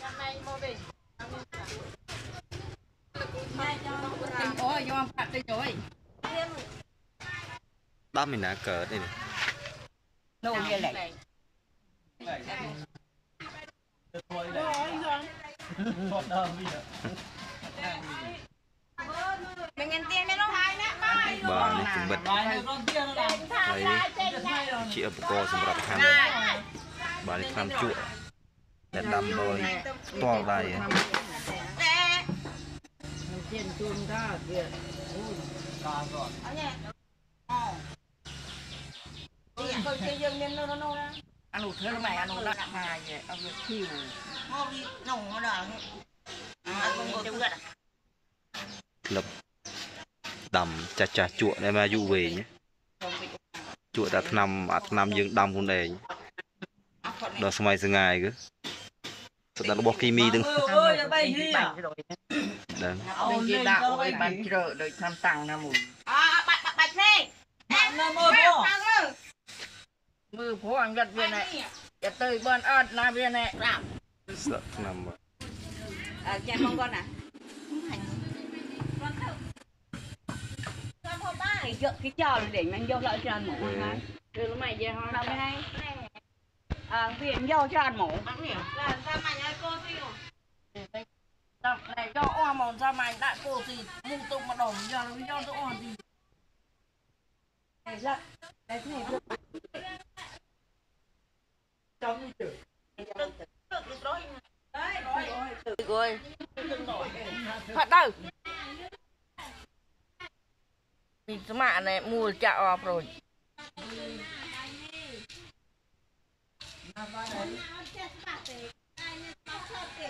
ចាំណៃមកវិញណៃយកអូយកប្រាក់ទៅយយដល់មីណាកើតនេះនោះវាលេខទៅធ្វើលេខគាត់ដើមវាមិនញ៉ាំទៀនមាននោះហើយណាបាយបាទនេះជំបិតហើយនេះជាឧបករណ៍សម្រាប់ខាងបាទនេះខាងជក់ đẹp đầm rồi to đầy ăn uống thế này ăn uống lạ hà vậy ăn việc thiểu ngon đi nồng nó đỏ lập đầm chà chà chuột em mà du về nhé. Chuột đã năm à năm dương đầm con đề nhé. Đó sao mai ngày cứ សម្រាប់របស់គីមីទាំងបាញ់ហ្នឹងអូនគេដាក់អុយបានជ្រើដោយឆ្នាំតាំងណាមួយអបាច់បាច់នេះមើលមើលមើលព្រោះអង្កត់វាណែយកទៅបានអត់ណាវាណែស្ដាប់ស្ដាប់ឆ្នាំអើចាំមកគាត់ណាគាត់ទៅគាត់មកបាយយកគេចោលលេងមិនយកឡើយច្រើនមកហ្នឹងឬលំអីយាយហ្នឹងដល់ហើយអើវាយកច្រើនមកហ្នឹង còn ra mày đại cô thì mù tụng mà đỏ giờ nó do chỗ còn gì này giận cái này được trong như tử đấy rồi. Phát đâu thì cái mạ này mua chạo ọp rồi. Hãy subscribe cho kênh Ghiền Mì Gõ Để không bỏ lỡ những video hấp dẫn